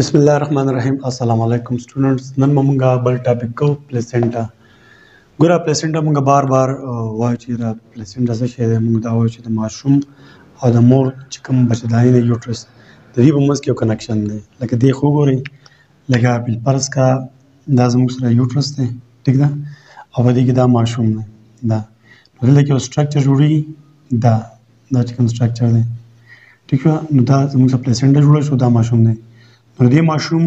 بسم الله الرحمن الرحیم السلام علیکم سټوډنټس نن موږ بل ټاپک کو پلیسنټا ګوره پلیسنټا موږ بار بار وایو چې دا پلیسنټا څه شی دی موږ دا وایو چې د ماشوم او د مور چې کوم بچداري دی یوټرس د دې په منځ کې یو کنکشن دی لکه دې خو ګورئ لکه بل فرض کا دا زموږ سره یوټرس دی ټیک ده او په دې کې دا ماشوم دی دا دلته کې یو سټرکچر جوړیږي دا دا چې کوم سټرکچر دی ټیک شو نو دا زموږ سره پلیسنډه جوړه شو دا ماشوم دی نو دې ماشوم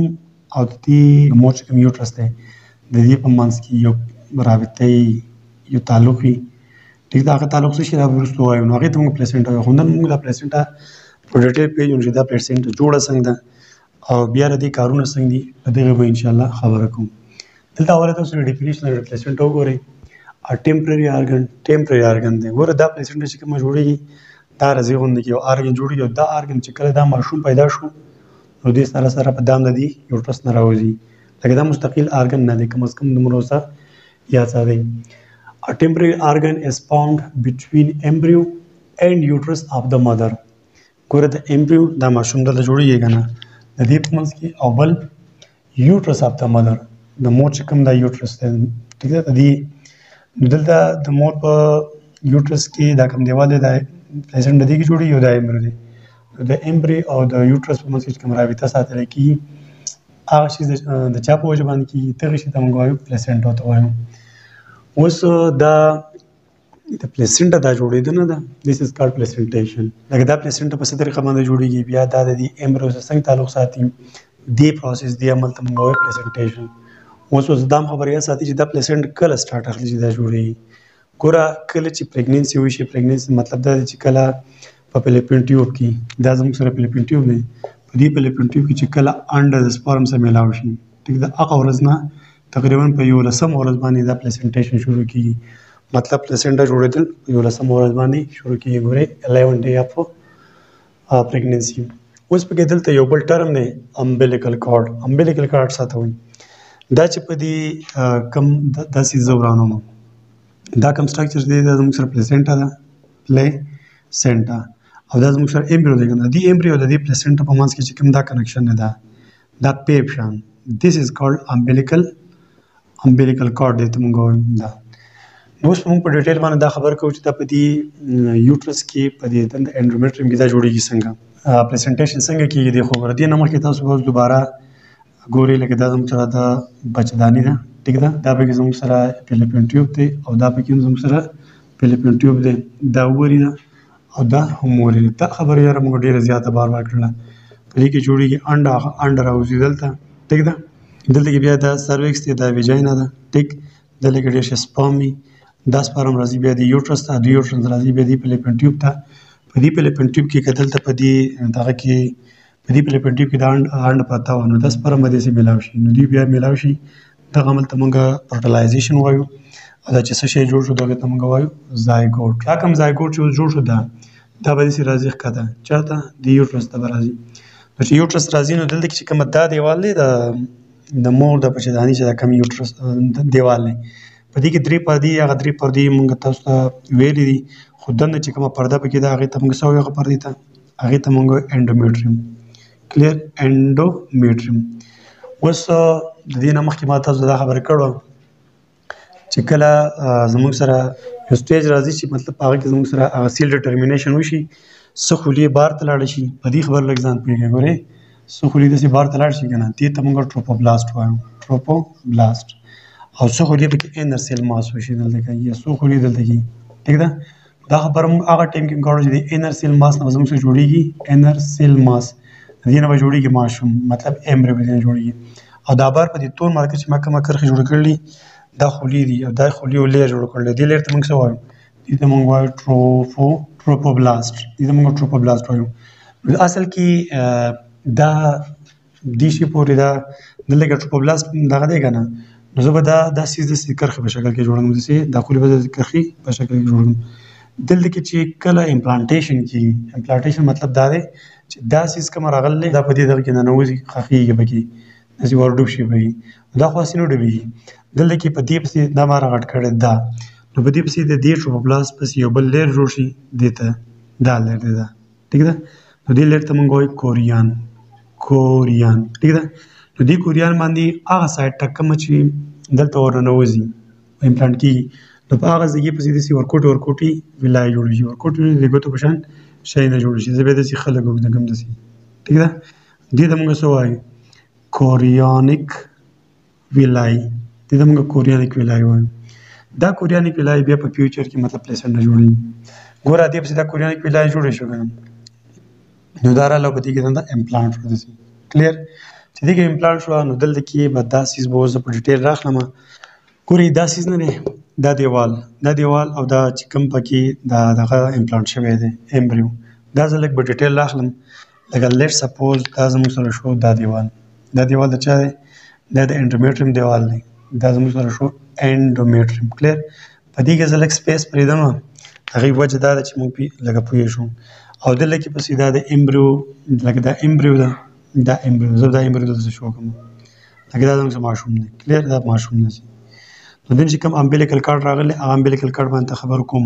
او د دې مور چې کوم یوټرس دی د دې په منځ کې یو رابطه یو تعلق وي ټیک دا هغه تعلق څه شي دا وروسته وایو نو هغې ته موږ پلیسنډه وایو خو نن موږ دا پلیسنډه په ډیټیل پېژنو چې دا پلیسنډه جوړه څنګه ده او بیا د دې کارونه څنګه دي په دغه به ان شاء الله خبره کوم دلته اوله تاسو د ډیفینیشن او ریپلیسمنټ وګورئ ا ټیمپرری ارګن ټیمپرری ارګن دی ګوره دا پلیسمنټ چې کوم جوړیږي دا رزي غوند کې یو ارګن جوړیږي او دا ارګن چې کله دا ماشوم پیدا شو نو دې سره سره په دام د دی یوټرس نه راوځي لکه دا مستقیل ارګن نه دی کم از کم دومره اوسه یاد ساتئ ا ټیمپرری ارګن از فاوند بټوین امبریو اینډ یوټرس اف د مدر ګوره د امبریو دا ماشوم دلته جوړیږي که نه د دې په منځ کې او بل یوټرس اف د مدر د مور چې کوم دا یوټرس دی ټیک ده د دې دلته د مور په یوټرس کې دا کوم دیوال دی دا پلیزنټ د دې کې جوړیږي او دا امبریو دی د امبری او د یوټرس په منځ کې کوم رابطه ساتل کیږي هغه شی د چا په وجه باندې کیږي دغه شی ته موږ وایو پلیسنټا ته وایو اوس دا د پلیسنټا دا جوړېدنه ده دیس از کال پلیسنټیشن لکه دا پلیسنټا په څه طریقه باندې جوړیږي بیا دا د دې ایمبریو سره څنګه تعلق ساتي دې پروسس دې عمل ته موږ وایو پلیسنټیشن اوس اوس دا خبریا ساتي چې دا پلیسنټ کله سٹارټ اخلي چې دا جوړیږي ګوره کله چې پریګننسي وشي پریګننسي مطلب دا دی چې کله په فلیپین ټیوب کې دا زموږ سره فلیپین ټیوب دی په دې فلیپین ټیوب کې چې کله انډه د سپرم سره ملاو شي ټیک ده هغه ورځ نه تقریبا په یولسمه ورځ باندې دا پلیسنټیشن شروع کیږي مطلب پلیسنټا جوړېدل په یولسمه ورځ باندې شروع کیږي ګورئ الیون ډې اف پریګننسي اوس پکې دلته یو بل ټرم دی امبلیکل کارډ امبلیکل کارډ څه ته وایي دا چې په دې کم داسې زه ورانوم دا کم سټرکچر دی دا زموږ سره پلیسنټا ده پلی سنټا او دا زموږ سره ایمبریو دی کنه دی ایمبریو د دې پلیسنټا په منځ کې چې کوم دا کنکشن نه ده دا پیپ شان دیس از کالډ امبیلیکل امبیلیکل کارډ دی ته موږ وایو دا نو اوس موږ په ډیټیل باندې دا خبر کوو چې دا په دې یوټرس کې په دې د انډرومیټریوم کې دا جوړیږي څنګه پریزنټیشن څنګه کیږي د خو ور دې نه مخکې تاسو به دوباره ګوري لکه دا زموږ سره د بچدانی ده ټیک ده دا به زموږ سره فلیپین ټیوب دی او دا به زموږ سره فلیپین ټیوب دی دا وری ده او دا هم وویل دا خبره یاره موږ ډیره زیاته بار بار کړله په دې کې جوړیږي انډ هغه انډ راوځي دلته ټیک ده دلته کې بیا دا سرویکس دی دا ویجاینا ده ټیک دلته کې ډیر شي سپام وي دا سپارم راځي بیا د یوټرس ته د یوټرس راځي بیا د پلیپن ټیوب ته په دې پلیپن ټیوب کې کتل ته په دې دغه کې په دې پلیپنټي کې دا غنډ پرتا و نو د سپرم به داسې ملاو شي نو دوی بیا ملاو شي دغه عمل ته موږ فرټلایزیشن وایو او دا چې څه شی جوړ شو دغه ته موږ وایو زایګوټ دا کوم زایګوټ چې جوړ شو دا دا به داسې راځي ښکته چاته د یوټرس ته به راځي نو چې یوټرس راځي نو دلته چې کومه دا دیوال دی د د مور د بچداني چې دا کوم یوټرس دیوال دی په دې کې درې پردې هغه درې پردې موږ تاسو ته ویلي دي خو دنه چې کومه پرده پکې ده هغې ته موږ څه وایو هغه پردې ته هغه ته مونږ انډومیټریوم کلیر انډومیټریوم اوس د دې نه مخکې ما تاسو دا خبره کړو چې کله زموږ سره یو سټیج راځي چې مطلب هغه کې زموږ سره هغه سیل ډیټرمینیشن وشي څه خولې بار ته لاړ شي په دې خبر لږ ځان پوهېږي ګورې څه خولې داسې بار ته لاړ شي که نه دې ته مونږ ټروپوبلاست وایو ټروپوبلاست او څه خولې پکې انر سیل ماس وشي دلته کې یا څو خولې دلته کې ټیک ده دا خبره موږ هغه ټیم کې کوو چې د انر سیل ماس نه زموږ څه جوړیږي انر سیل ماس دې نه جوړیږي ماشوم مطلب امبري به نه جوړیږي او دا بار په دې تور مارکیټ چې ما کومه کرخه جوړ کړلې دا خولې دي او دا خولې او لیر جوړ کړل دې لیر ته موږ څه وایو دې ته موږ وایو ټروفو ټروپوبلاست دې ته موږ ټروپوبلاست وایو اصل کې دا دی شي پورې دا د لګه ټوپ بلاس دغه دی کنه نو زه به دا داسې داسې کرښې په شکل کې جوړوم داسې دا خولې به داسې کرښې په شکل کې جوړوم دلته کې چې کله امپلانټیشن کېږي امپلانټیشن مطلب دا دی چې دا سیز کوم راغلی دا په دې دغه کې ننوځي ښخېږي پکې داسې ورډوب شي پکې دا خو هسې نه ډوبېږي دلته کې په دې پسې دا ما راغټ کړی دا نو په دې پسې د دې ټروپوپلاست پسې یو بل لیر جوړ شي دې ته دا لیر دی دا ٹھیک ده نو دې لیر ته مونږ وایو کوریان کوریان ٹھیک ده نو دې کوریان باندې هغه سایت ټک کوم چې دلته ورننوځي امپلانټ کیږي نو په هغه ځای کې پسې داسې ورکوټ ورکوټي ولای جوړ شي ورکوټ د ګوتو په شان شی نه جوړ شي زه به داسې خلک وګدګم داسې ټیک ده دې ته موږ څه وایو کوریانیک ویلای دي زموږ کوریانه کې ویلای وایي دا کوریانه کې ویلای بیا په فیوچر کې مطلب پلیسنټ نه جوړي ګوره دې پسې دا کوریانه کې ویلای جوړې شو کنه نو دا را لوبه دي کې دا امپلانټ ورته سي کلیر چې دغه امپلانټ شو نو دلته کې به دا سیس به زه په ډیټیل راخلم ګوري دا سیس نه دی دا دیوال دا دیوال او دا چې کوم پکې دا دغه امپلانټ شوی دی امبریو دا زه لږ په ډیټیل راخلم لکه لیټ سپوز دا زموږ سره شو دا دیوال دا دیوال د چا دی دا د انډومیټریم دیوال دی دا زموږ سره شو انډومیټریم کلیر په دې کې زه لږ سپیس پرېږدم هغې وجه دا ده چې موږ پرې لږه پوه شو او دلته کې پسې دا د امبریو لکه دا امبریو ده دا امبریو زه دا امبریو دلته شو کوم لکه دا زموږ ماشوم دی کلیر دا ماشوم دی نو دلته چې کوم امبیلیکل کارډ راغلی هغه امبیلیکل کارډ باندې خبر کوم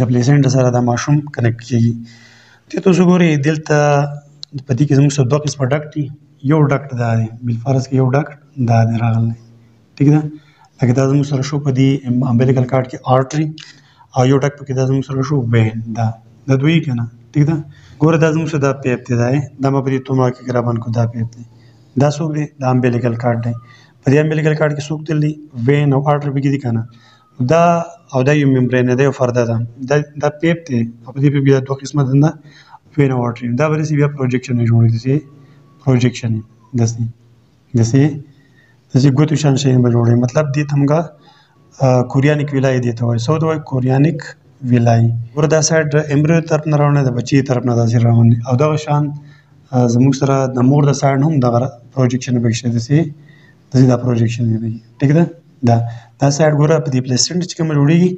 د پلیسنټ سره دا ماشوم کنیکټ کیږي ته تاسو ګورئ دلته په دې کې زموږ سره دوه قسمه ډکټ دي یو ډکټ دا دی بالفرض کې یو ډکټ دا دی راغلی ټیک ده لکه دا زموږ سره شو په دې امبلیکل کارډ کې آرټري او یو ډکټ پکې دا زموږ سره شو وین دا دا دوی که نه ټیک ده ګوره دا زموږ سره دا پیپ دی دا دا ما په دې تومه کې را باندې کو دا پیپ دی دا څوک دی دا امبلیکل کارډ دی په دې امبلیکل کارډ کې څوک تللی وین او آرټري پکې دي که نه دا او دا یو ممبرین دی او فرده ده دا دا پیپ دی په دې پیپ بیا دوه قسمه دنده فین او اټرین دا ورسې بیا پروجیکشن جوړ دي چې پروجیکشن دسي دسي دسي ګوتو شان شي به جوړي مطلب دې تمګه کوریانیک ویلای دي ته وای سو دوی کوریانیک ویلای وردا سایډ امبرو طرف نه روانه ده بچي طرف نه داسې روان او دا شان زموږ سره د مور د سایډ هم دغه پروجیکشن به شته دسي د دې دا پروجیکشن دی بګي ټیک ده دا دا سایډ ګوره په دې پلیسنټ چې کوم جوړیږي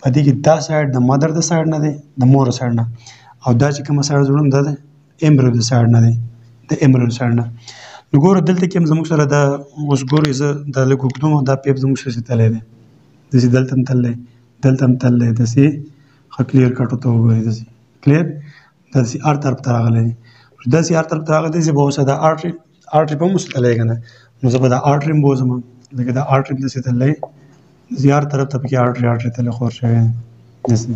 په دې کې دا سایډ د مدر د سایډ نه دی د مور سایډ نه او دا چې کوم سایډ جوړم دا د امبرو د سایډ نه دی د امبرو د سایډ نه نو ګوره دلته کې زموږ سره دا اوس ګوره زه د لګوکدم دا پیپ زموږ سره تللی دی د سي دلته هم تللی دلته هم تللی د سي خو کلیر کټو ته وګورئ د سي کلیر د سي ار طرف ته راغلی دی د سي ار طرف ته راغلی دی به اوس دا ار آرټری په مست لای کنه نو زه به دا آرټری بوزم لکه دا آرټری د ست لای زیار طرف ته پکې آرټری آرټری تل خور شوی دسه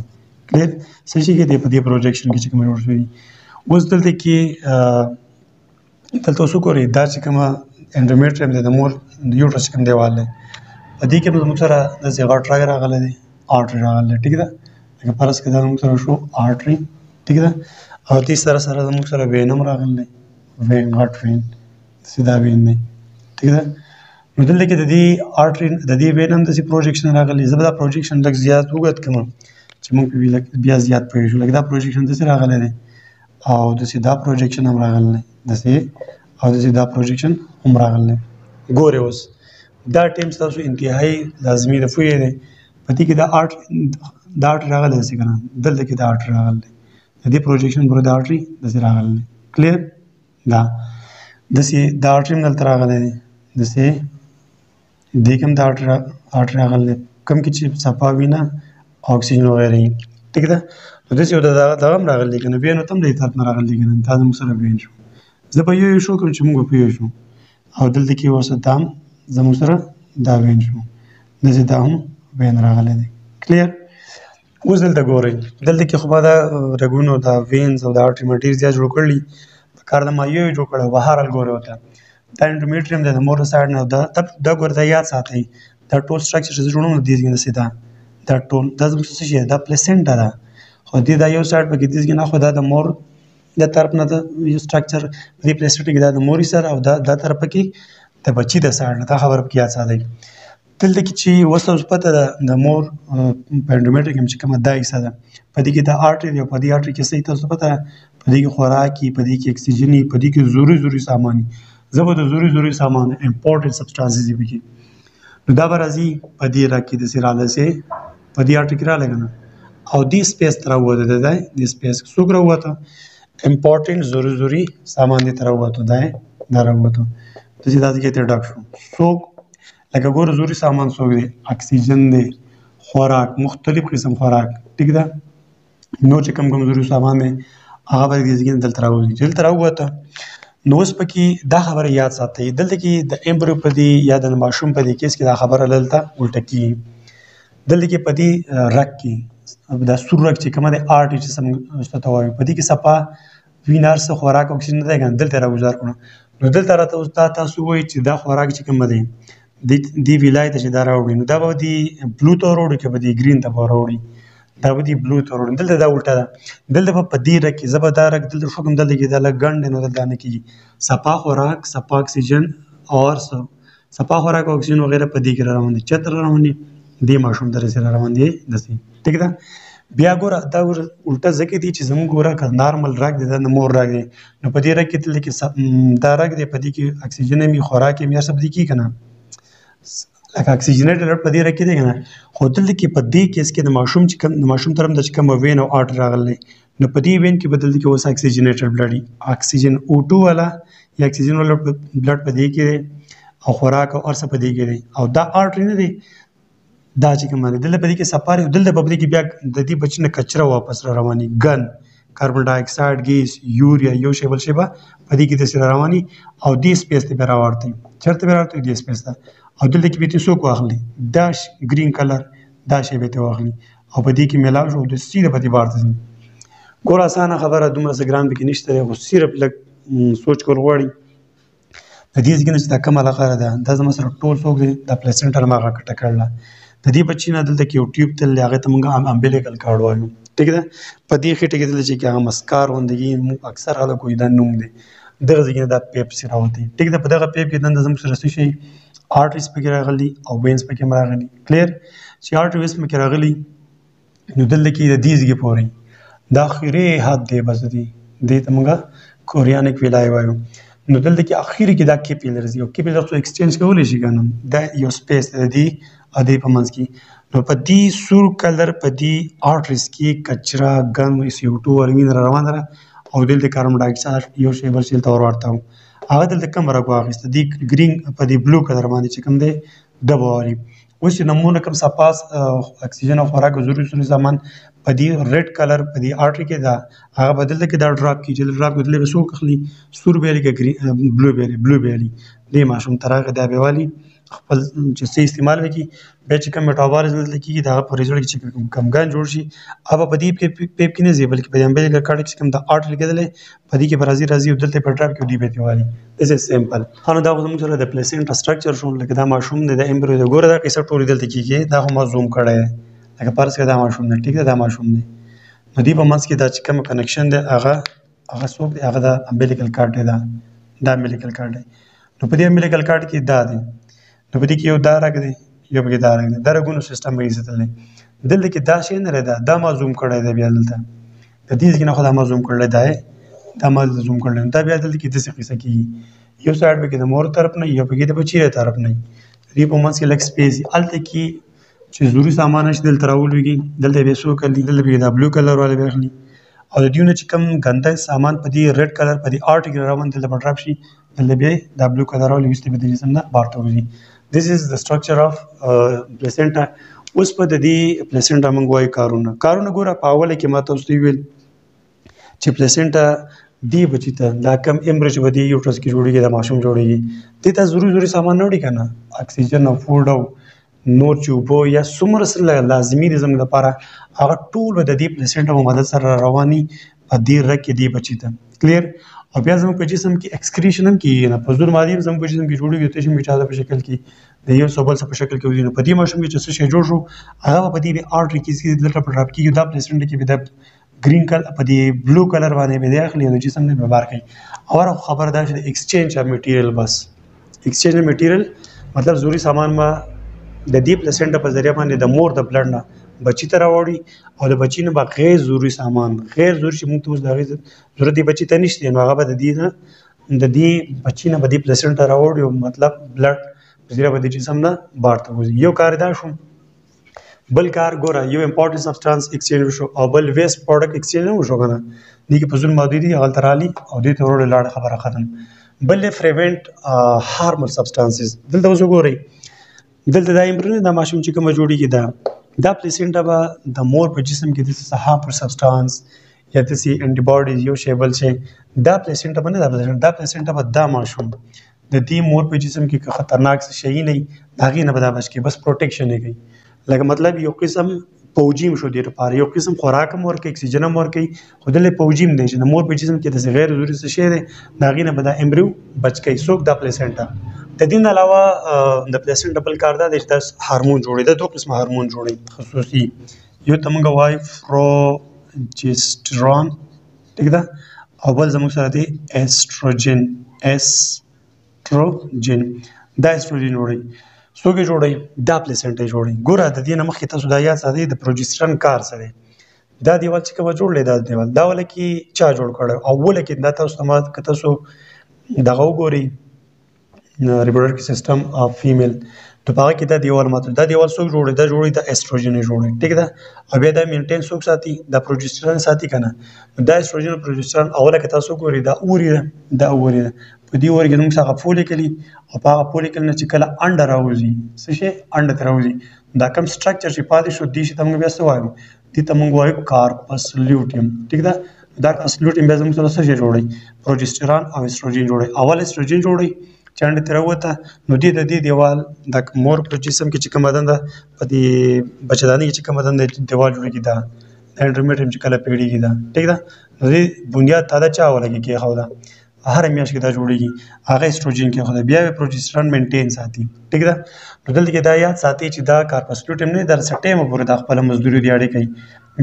کلیر څه شي کې په دې پروجیکشن کې چې کوم جوړ شوی اوس دلته کې دلته اوس ګوري دا چې کومه انډومیټریوم دی د مور د یوټرس کوم دیوال دی په دې کې به موږ سره د زیغار ټراګ راغلی دی آرټری راغلی ټیک ده لکه پرس کې دا موږ سره شو آرټری ټیک ده او دې سره سره موږ سره وینم راغلی وین غټ وین سیدا وین دی ٹھیک ده نو دلته کې د دې ارټرین د دې وین هم د سي پروجیکشن راغلی زبر دا پروجیکشن لږ زیات وګت کوم چې موږ بیا زیات پوه شو لکه دا پروجیکشن د سي راغلی دی او د سي دا پروجیکشن هم راغلی دی د سي او د سي دا پروجیکشن هم راغلی دی ګوره اوس دا ټیم تاسو انتهایی لازمی رفوی دی پتی کې دا ارټ دا ارټ راغلی دی څنګه دلته کې دا ارټ راغلی د دې پروجیکشن ګوره دا ارټري داسې راغلی دی کلیر دا داسې دا ارټري هم دلته راغلی دی داسې دې کې هم دا ارټري راغلی دی کوم کې چې صفا وینه اکسیجن وغیره یې ټیک ده نو داسې یو دغه دغه هم راغلی که نه بیا نو ته هم د اطاعت نه راغلی که نه تا زموږ سره بین شو زه په یو یو شو کوم چې موږ په یو شو او دلته کې اوس دا هم زموږ سره دا وین شو داسې دا هم وین راغلی دی کلیر اوس دلته ګورئ دلته کې خو ما دا رګونو دا وینز او دا ارټري مټري زیات جوړ کړي کار د مایو جوړ کړو بهر ال ګورئ ته دا انډومیټریوم د مور سایډ نه دا دا ګورئ دا یاد ساتئ دا ټول سټرکچر چې جوړونه دي دې نه دا دا ټول دا زموږ څه شي دا پلیسنټا ده خو دې دا یو سایډ پکې دې نه خو دا د مور د طرف نه د یو سټرکچر دې پلیسټیک دا د موري سره او دا د طرف کې د بچی د ساړ نه دا خبر کې یاد ساتي دلته کې چې اوس تاسو پته ده د مور په انډومیټر کې چې کومه دا حصه ده په دې کې د آرټري دی په دې آرټري کې صحیح تاسو پته په دې کې خوراکي په دې کې اکسیجن په دې کې ضروري ضروري سامان زه به د ضروري ضروري سامان امپورټنټ سبستانسز به کې نو دا به راځي په دې را کې د سیراله سه په دې آرټري کې را لګنه او دې سپیس تر وته ده دې سپیس څوک راوته امپورټنټ ضروري ضروري سامان دې تر وته ده دا راوته د دې داسې کې ته ډاک شو څوک لکه ګور ضروري سامان څوک دی اکسیجن دی خوراک مختلف قسم خوراک ټیک ده نو چې کم کم ضروري سامان دی هغه به دې ځګین دلته راوځي چې دلته راوته نو اوس پکې دا خبره یاد ساتئ دلته کې د امبرو په دی یا د ماشوم په دی کیس کې دا خبره دلته الټه کیږي دلته کې په دې رګ کې دا سور رګ چې کومه د آرټي چې سم ته وایو په دې کې سپا وینار څه خوراک اکسیجن نه دی ګان دلته راوځار کړو نو دلته راته اوس دا تاسو وایي چې دا خوراک چې کوم دی د دې ویلای ته چې دا راوړي نو دا به دی بلو ته وروړي که به دی ګرین ته به وروړي دا به دی بلو ته وروړي دلته دا الټه ده دلته به په دې رګ کې زه به دا رګ دلته شو کوم دلته کې دا لږ ګڼ دی نو دلته نه کېږي سپا خوراک سپا اکسیجن اور صفا خوراک اکسیجن وغیرہ په دې کې را روان دي چتر را روان دي دې ماشوم درې سره روان دي دسي ټیک ده بیا ګوره دا ور الټا ځکه دي چې زموږ ګوره که نارمل راګ دی دا مور راګ دی نو په دې راګ کې تل کې دا راګ دی په دې کې اکسیجن می خوراک می سب دي کی کنه لکه اکسیجنیټ الرټ په دې راګ کې دی کنه خو تل کې په دې کیس کې د ماشوم چې کم د ماشوم ترم د کم وین او آرټ راغلی نو په دې ایونت کې به دلته کې اوس اکسیجنیټر بلډ اکسیجن او ټو والا یا اکسیجن والا بلډ په دې کې دی او خوراک او ارسه په دې کې دی او دا آرټري نه دی دا چې کومه دلته په دې کې سپاره دلته په دې کې بیا د دې بچنه کچره واپس را رواني ګن کاربن ډای اکساید ګیس یوریا یو شی بل شی به په دې کې د سره رواني او دې سپیس ته راوړته چرته راوړته دې سپیس ته او دلته کې به تاسو کو اخلي داش ګرین کلر دا شی به ته واخلي او په دې کې ملاو شو د سیره په دې بار ته ځم ګور اسانه خبره دومره څه ګران پکې نشته خو صرف لږ سوچ کول غواړي د دې ځګنه چې دا کومه علاقه ده دا زما سره ټول څوک دی دا پلیسنټا ما هغه کټه کړله د دې بچی نه دلته کې یو ټیوب تللی هغه ته موږ امبلیکل کارډ وایو ټیک ده په دې خېټه کې دلته چې هغه مسکار غوندې موږ اکثر خلک وایي دا نوم دی دغه ځای کې دا پیپ سره راوتی ټیک ده په دغه پیپ کې دنده زموږ سره څه شي آرټریز پکې راغلي او وینز پکې هم راغلي کلیر چې آرټري وینز پکې راغلي نو دلته کې د دې ځای پورې دا اخري حد دی بس دی دې ته موږ کوریانیک ویلای وایو نو دلته کې اخري کې دا کیپیلرز یو کیپیلر څو ایکسچینج کولی شي کنه دا یو سپیس دی ا دې په منځ کې نو په دې سور کلر په دې آرټریز کې کچرا ګن سی او 2 ورمین روان ده او دلته کاربن ډای اکساید یو شی بل شي ته ور ورته وو هغه دلته کم رګ واغېست دی ګرین په دې بلو کلر باندې چې کوم دی ډب واري اوس چې نمونه کوم سپاس اکسیجن او خوراک ضروري ضروري سامان په دې ریډ کلر په دې آرټري کې دا هغه بدل کې دا ډراپ کې چې ډراپ بدل به سو کخلی سور بیلی کې بلو بیلی بلو بیلی دې ماشوم تراغه دا به والی خپل چې څه استعمال وکړي بیا چې کوم میټابال دلته کېږي د هغه په ریزلټ کې چې کوم کمګان جوړ شي هغه په دې پیپ کې نه ځي بلکې په دې امبیلیکل کارډ کې چې کوم د آرټ لیکدل دی په دې کې به راځي راځي او دلته په ډراپ کې دي به تیوالي دس از سیمپل خو دا خو زموږ سره د پلیسینټا سټرکچر شو لکه دا ماشوم دی د امبریو د ګوره دا قصه ټول دلته کېږي دا خو ما زوم کړی دی لکه فرض کړه دا ماشوم دی ټیک ده دا ماشوم دی نو دې په منځ کې دا چې کوم کنکشن دی هغه هغه څوک دی هغه د امبیلیکل کارډ دی دا دا امبیلیکل کارډ دی نو په دې امبیلیکل کارډ کې دا دی نو په دې کې یو دا رګ دی یو پکې دا رګ دی دا رګونو سیستم به یې ساتل دی دلته کې دا شی نه دی دا دا ما زوم کړی دی بیا دلته د دې ځای نه خو دا ما زوم کړی دی دا ما دلته زوم کړی دا بیا دلته کې داسې قصه کېږي یو سایډ پکې د مور طرف نه یو پکې د بچی له طرف نه دې په منځ کې لږ سپیس هلته کې چې ضروري سامان شي دلته راولوېږي دلته به یې څو کلي دلته به یې دا بلو کلر والا به اخلي او د دیونه چې کوم ګنده سامان په دې ریډ کلر په دې آرټ کې راوند دلته به ډراپ شي دلته به دا بلو کلر راولي وروسته به د جسم نه بار ته وځي دیس از د سټرکچر اف پلیسنټا اوس په د دې پلیسنټا موږ وایي کارونه کارونه ګوره په اوله کې ما تاسو ته ویل چې پلیسنټا دی بچی ته دا کم امبرج به دی یوټرس کې جوړیږي د ماشوم جوړیږي دې ته ضروري ضروري سامان نه وړي کنه اکسیجن او فوډ او نور چې اوبه یا څومره سره لازمي دي زموږ لپاره هغه ټول به د دې پلیسنټا په مدد سره رواني په دې رګ کې دی بچي ته کلیر او بیا زموږ په جسم کې اکسکریشن هم کیږي نه په زور مادي زموږ په جسم کې جوړیږي ته چې میټازه په شکل کې د یو څه بل څه په شکل کې وځي نو په دې ماشوم کې چې څه شی جوړ شو هغه په دې به ارټری کې چې دلته په ډراپ کیږي دا پلیسنټا کې به د ګرین کلر په دې بلو کلر باندې مې دی اخلي نو جسم مې بیمار کوي اور خبر دا چې ایکسچینج اف میټیریل بس ایکسچینج اف میټیریل مطلب ضروري سامان ما د دې پلسنټ په ذریعه باندې د مور د بلډ نه بچی ته راوړي او د بچی نه به غیر ضروري سامان غیر ضروري چې موږ ته اوس د هغې ضرورت دی بچی ته نشته نو هغه به د دې نه د دې بچی نه به دې پلسنټ راوړي مطلب بلډ په ذریعه به د جسم نه بار ته وځي یو کار دا شو بل کار ګوره یو امپورټ سبسټانس ایکسچینج وشو او بل ویست پروډکټ ایکسچینج نه وشو کنه دي کې په ځل ماده دي هغه ترالی او دې ته ورول لاړ خبره ختم بل فریوینټ هارمل سبسټانسز دلته وسو ګوري دلته دا امبرونه د ماشوم چې کوم جوړیږي دا دا پلیسنټا به د مور په جسم کې د صحاب پر سبسټانس یا د سی انټي باډیز یو شی بل شي دا پلیسنټا باندې دا پلیسنټا به دا ماشوم د دې مور په جسم کې که خطرناک څه شي نه د هغې نه به دا بچ کړي بس پروټیکشن یې کوي لکه مطلب یو قسم پوجي هم شو دې لپاره یو قسم خوراک هم ورکوي اکسیجن هم ورکوي خو دلته پوجي هم دی چې د مور په جسم کې داسې غیر ضروري څه شی دی د هغې نه به دا امبریو بچ کوي څوک دا پلیسنټا د دې نه علاوه د پلیسنټا بل کار دا دی چې دا هارمون جوړوي دا دوه قسمه هارمون جوړوي خصوصي یو ته موږ وایو فروجسترون ٹھیک ده او بل زموږ سره دی ایستروجن ایستروجن دا ایستروجن جوړي څوک جوړي دا پلیسنټه جوړي ګوره د دې نمخ کې تاسو دا یاد ساتئ د پروجسترون کار سره دا دیوال چې کوم جوړ لیدا دیوال دا ول کې چا جوړ کړو اول کې دا تاسو ما کته سو دغه وګوري ریپروډکټیو سیستم اف فیمیل نو په هغه کې دا دیوال ماته دا دیوال څوک جوړي دا جوړي د استروجن جوړي ټیک ده او بیا دا مینټین څوک ساتي دا پروجسترون ساتي کنه دا استروجن او پروجسترون اوله کې تاسو ګوري دا اوري ده دا اوري ده په دې اوري کې موږ څنګه فولیکلی او په هغه فولیکل نه چې کله انډر راوځي څه شي انډر راوځي دا کوم سټرکچر چې پاتې شو دې شي ته موږ بیا څه وایو دي ته موږ وایو کارپس لیوټیم ټیک ده دا کارپس لیوټیم به زموږ سره څه شي جوړي پروجسترون او استروجین جوړي اول استروجین جوړي چاند تر وته نو دې د دې دیوال د مور په جسم کې چې کومه دنده په دې بچداني کې چې کومه دنده دیوال جوړیږي دا انډرمیټیم چې کله پیړیږي دا ټیک ده نو دې بنیاد تاده چا ولګي کې خو دا په هره میاشت کې دا جوړیږي هغه استروجن کې خدای بیا پروجسترون مینټین ساتي ټیک ده نو دلته کې دا یاد ساتي چې دا کارپسلوټیم نه در سټیم پورې د خپل مزدوري دی اړې کوي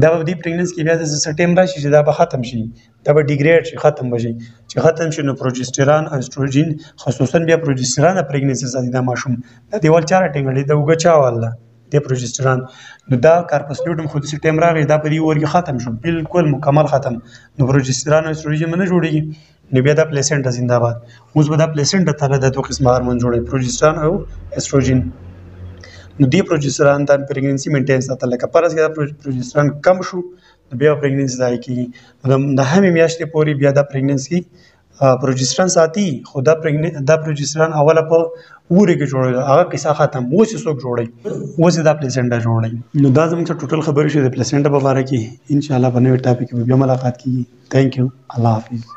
دا به دی پریګننس کې بیا د سټیم راشي چې دا به ختم شي دا به ډیګریډ شي ختم بشي چې ختم شي نو پروجسترون او استروجن خصوصا بیا پروجسترون پریګننس ساتي دا ماشوم دا دیوال چاره ټینګړي دا وګچا والله د پروجستران نو دا کارپسلوټ هم خو داسې ټایم راغی دا په دې اور کې ختم شو بالکل مکمل ختم نو پروجستران او استروجن نه جوړیږي نو بیا دا پلیسنټا زنده باد اوس به دا پلیسنټا ته د دوه قسمه هورمون جوړي پروجستران او استروجن نو دې پروجستران د پریګننسي مینټین ساتل لکه پرز کې دا پروجستران کم شو بیا پریګننسي ځای کیږي د همې میاشتې پورې بیا دا پریګننسي پروجستران ساتي خو دا دا پروجستران اوله په ووري کې جوړوي هغه قصه ختم اوس یې څوک جوړي اوس دا پلیسنټا جوړي نو دا زموږ ته ټوټل خبرې شوې د پلیسنټا په اړه کې ان شاء الله په نوې ټاپک کې بیا ملاقات کیږي ثانک یو الله حافظ